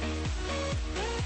Yeah.